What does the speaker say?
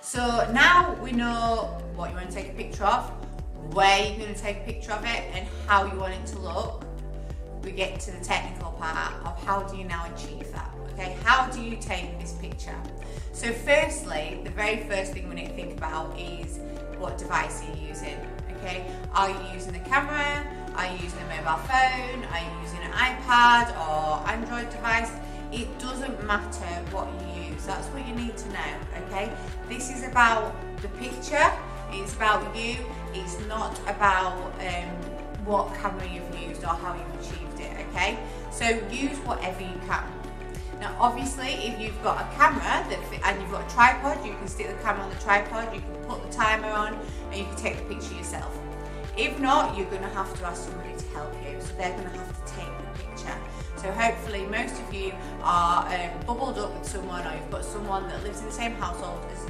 So now we know what you want to take a picture of, where you're going to take a picture of it, and how you want it to look. We get to the technical part of how do you now achieve that. Okay, how do you take this picture? So, firstly, the very first thing we need to think about is what device are you using? Okay, are you using a camera? Are you using a mobile phone? Are you using an iPad or Android device? It matter what you use. That's what you need to know. Okay, this is about the picture. It's about you. It's not about um, what camera you've used or how you've achieved it. Okay, so use whatever you can. Now, obviously, if you've got a camera that and you've got a tripod, you can stick the camera on the tripod, you can put the timer on, and you can take the picture yourself. If not, you're going to have to ask somebody to help you, so they're going to have to take the picture. So hopefully, most are um, bubbled up with someone, or you've got someone that lives in the same household as